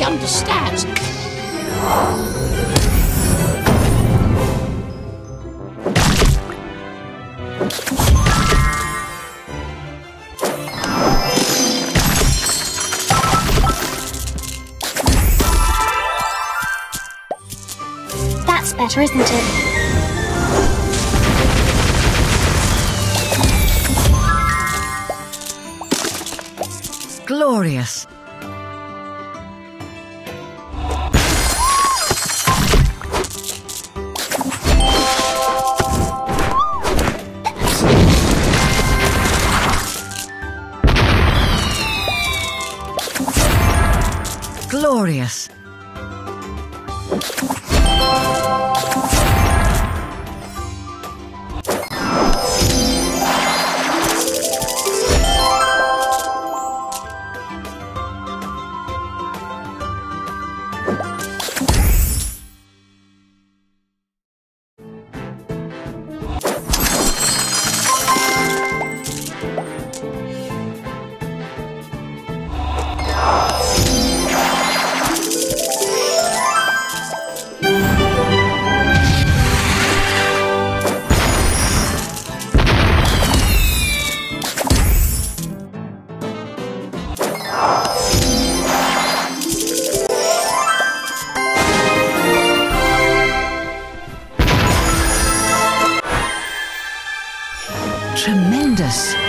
understands. That's better, isn't it? Glorious. Glorious. Tremendous.